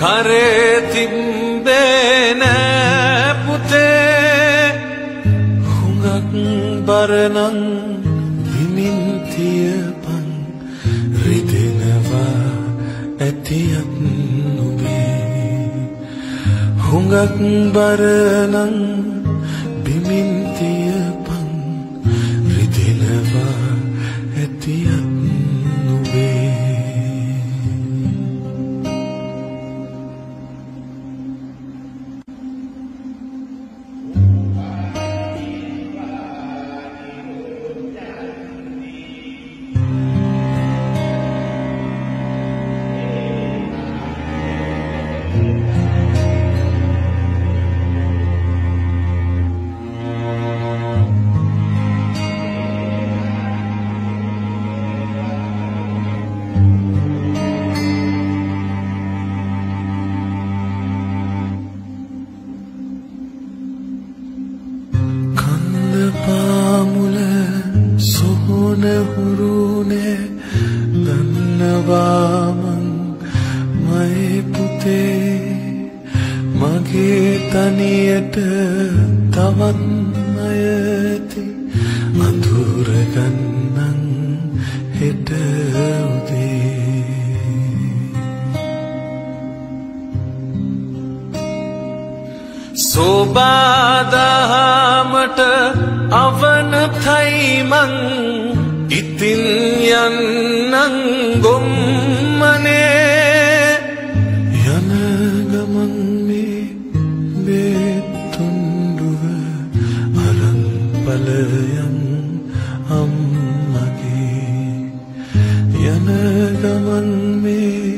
කරේ තිබ්බේ නෑ පුතේ. හුඟක් බරනං විමින් තියපන්. රිදෙනවා ඇතියත් නුබේ හුඟක් බරනං බිමින් තියපන් සොහොන හුරුනේ දන්නවාමං මයි පුතේ මගේ තනියට තවත් අයති අඳුරගන්නන් හෙට උදේ. සෝබාදහමට ඉතින් යන්නං ගොම්මනේ. යන ගමන් මේ බේතුන්ඩුව අරංපලයන් අම්මගේ. යන ගමන් මේ